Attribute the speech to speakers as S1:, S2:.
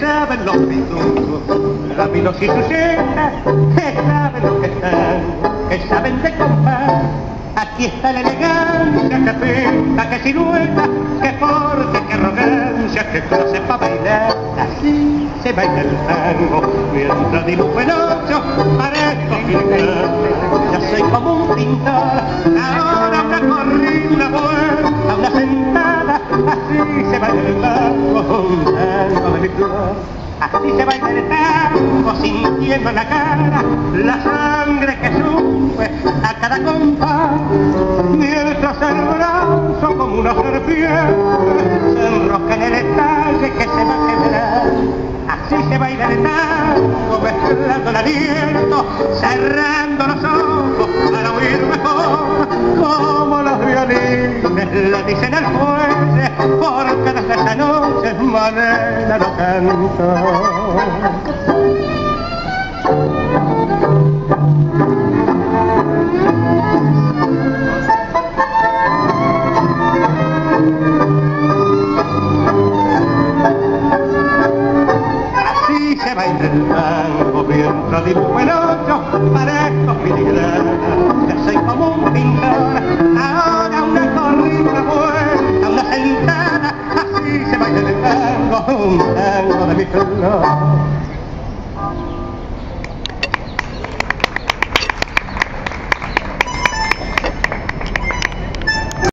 S1: Los y sus hijas que saben lo que están, que saben de compás. Aquí está la elegancia que pinta, que silueta, que porte, que arrogancia, que clase para bailar. Así se baila el tango, mientras dibujo el ocho, parezco gigante. Ya soy como un pintor, ahora una corrida, una vuelta, Así se baila el tango sintiendo en la cara la sangre que sube a cada compás. Mientras el brazo como una serpiente se enrosca en el estalle que se va a quebrar. Así se baila el tango mezclando el aliento, cerrando los ojos para oír mejor como los violines lo dicen al fuelle porque desde esa noche manera lo canto. Así se baila el tango mientras dibujo el ocho, parezco filigrana, que soy como sentada, así se